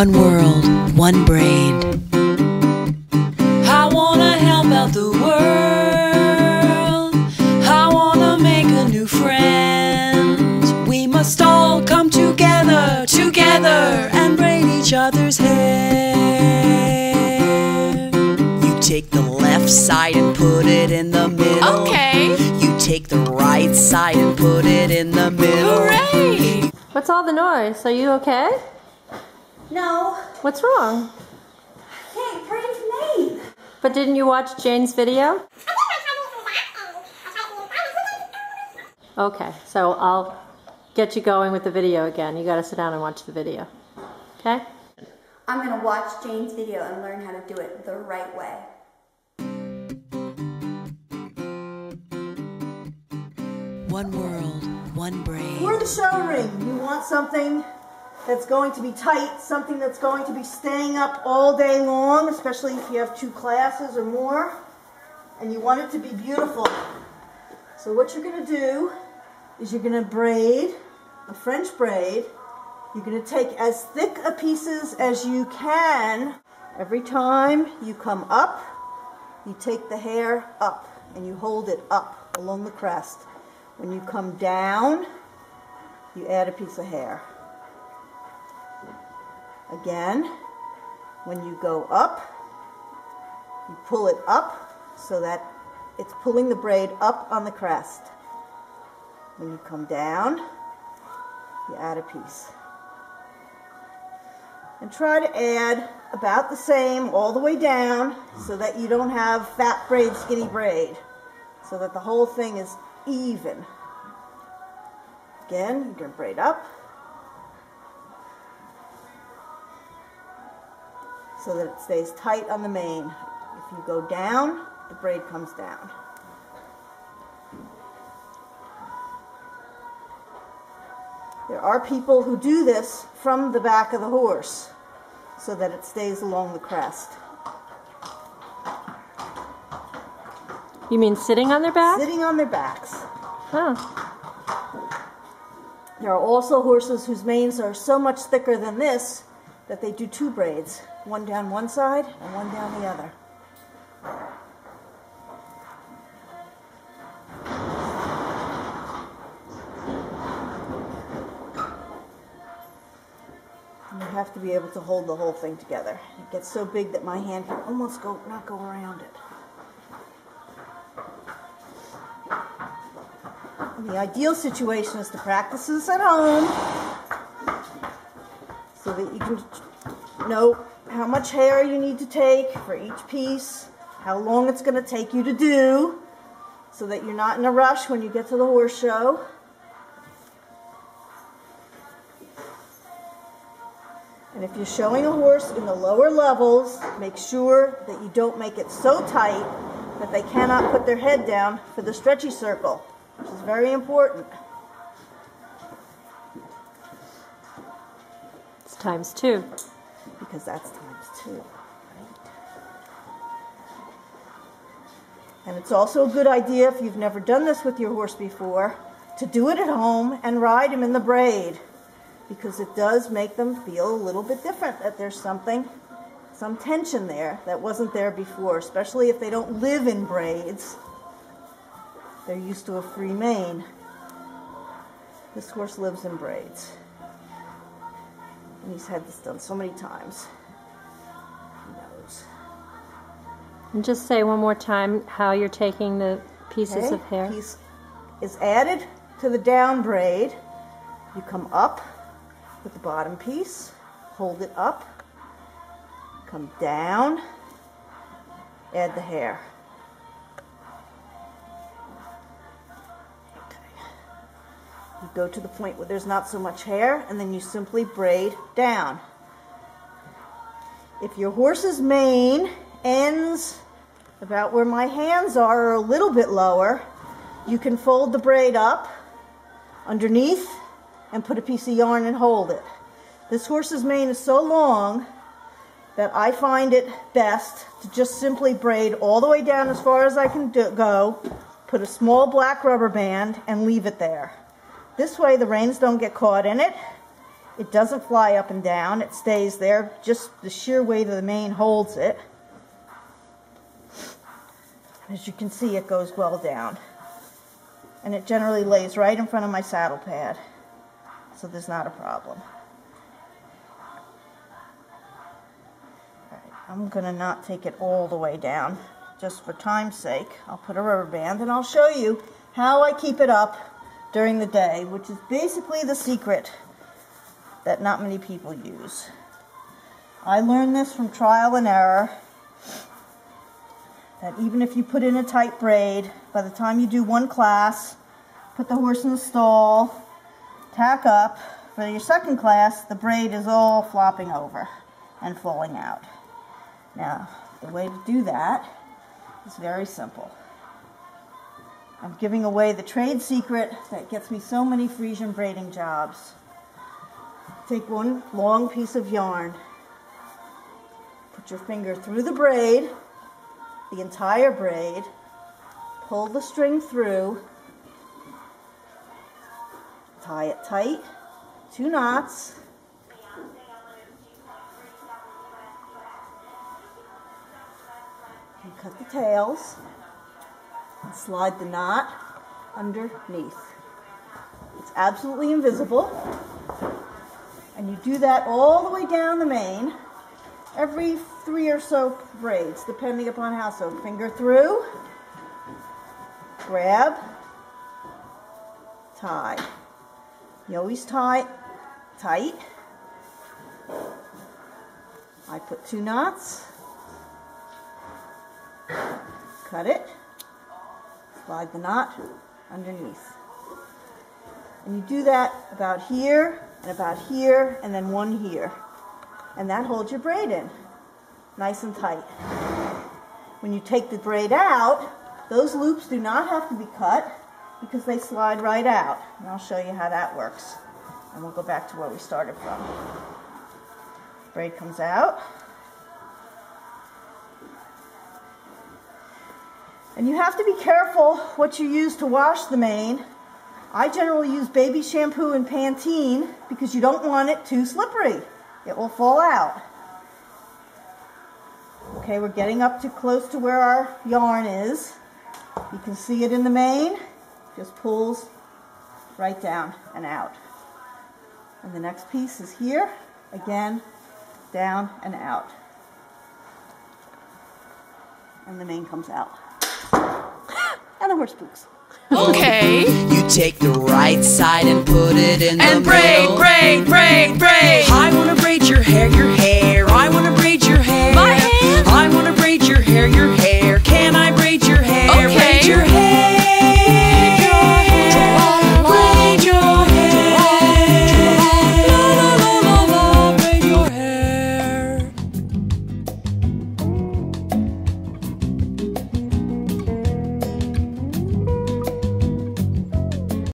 One world, one braid. I wanna help out the world. I wanna make a new friend. We must all come together, together, and braid each other's hair. You take the left side and put it in the middle. Okay. You take the right side and put it in the middle. Hooray! What's all the noise? Are you okay? No, What's wrong? can't praise me. But didn't you watch Jane's video? Okay, so I'll get you going with the video again. You gotta sit down and watch the video. Okay? I'm gonna watch Jane's video and learn how to do it the right way. One world, one brain. We're the show ring, you want something that's going to be tight, something that's going to be staying up all day long, especially if you have two classes or more, and you want it to be beautiful. So what you're going to do is you're going to braid a French braid. You're going to take as thick a pieces as you can. Every time you come up, you take the hair up and you hold it up along the crest. When you come down, you add a piece of hair. Again, when you go up, you pull it up so that it's pulling the braid up on the crest. When you come down, you add a piece. And try to add about the same all the way down so that you don't have fat braid, skinny braid. So that the whole thing is even. Again, going to braid up. So that it stays tight on the mane. If you go down, the braid comes down. There are people who do this from the back of the horse so that it stays along the crest. You mean sitting on their back? Sitting on their backs. Huh. There are also horses whose manes are so much thicker than this that they do two braids, one down one side and one down the other. And you have to be able to hold the whole thing together. It gets so big that my hand can almost go not go around it. And the ideal situation is to practice this at home so that you can know how much hair you need to take for each piece, how long it's going to take you to do, so that you're not in a rush when you get to the horse show. And if you're showing a horse in the lower levels, make sure that you don't make it so tight that they cannot put their head down for the stretchy circle, which is very important. It's times two. Because that's times two. Right? And it's also a good idea if you've never done this with your horse before to do it at home and ride him in the braid because it does make them feel a little bit different that there's something some tension there that wasn't there before especially if they don't live in braids they're used to a free mane this horse lives in braids and he's had this done so many times. He knows. And just say one more time how you're taking the pieces Okay? of hair. Piece is added to the down braid. You come up with the bottom piece, hold it up, come down, add the hair. Go to the point where there's not so much hair, and then you simply braid down. If your horse's mane ends about where my hands are or a little bit lower, you can fold the braid up underneath and put a piece of yarn and hold it. This horse's mane is so long that I find it best to just simply braid all the way down as far as I can do, go, put a small black rubber band, and leave it there. This way the reins don't get caught in it, It doesn't fly up and down, it stays there. Just the sheer weight of the mane holds it. As you can see, it goes well down. And it generally lays right in front of my saddle pad, so there's not a problem. I'm going to not take it all the way down, just for time's sake. I'll put a rubber band and I'll show you how I keep it up during the day, which is basically the secret that not many people use. I learned this from trial and error that even if you put in a tight braid, by the time you do one class, put the horse in the stall, tack up, for your second class, the braid is all flopping over and falling out. Now, the way to do that is very simple. I'm giving away the trade secret that gets me so many Friesian braiding jobs. Take one long piece of yarn, put your finger through the braid, the entire braid, pull the string through, tie it tight, two knots, and cut the tails and slide the knot underneath. It's absolutely invisible. And you do that all the way down the mane, every three or so braids, depending upon how so. Finger through, grab, tie. You always tie tight. I put two knots, cut it, slide the knot underneath. And you do that about here and about here and then one here. And that holds your braid in nice and tight. When you take the braid out, those loops do not have to be cut because they slide right out. And I'll show you how that works. And we'll go back to where we started from. Braid comes out. And you have to be careful what you use to wash the mane. I generally use baby shampoo and Pantene because you don't want it too slippery. It will fall out. Okay, we're getting up to close to where our yarn is. You can see it in the mane. Just pulls right down and out. And the next piece is here. Again, down and out. And the mane comes out and the horse books. Okay. You take the right side and put it in and the braid, middle. braid, braid, braid. I wanna braid your hair, your hair. I wanna braid your hair. My hair. I wanna braid your hair, your hair. Can I braid your hair? Okay. Braid your hair.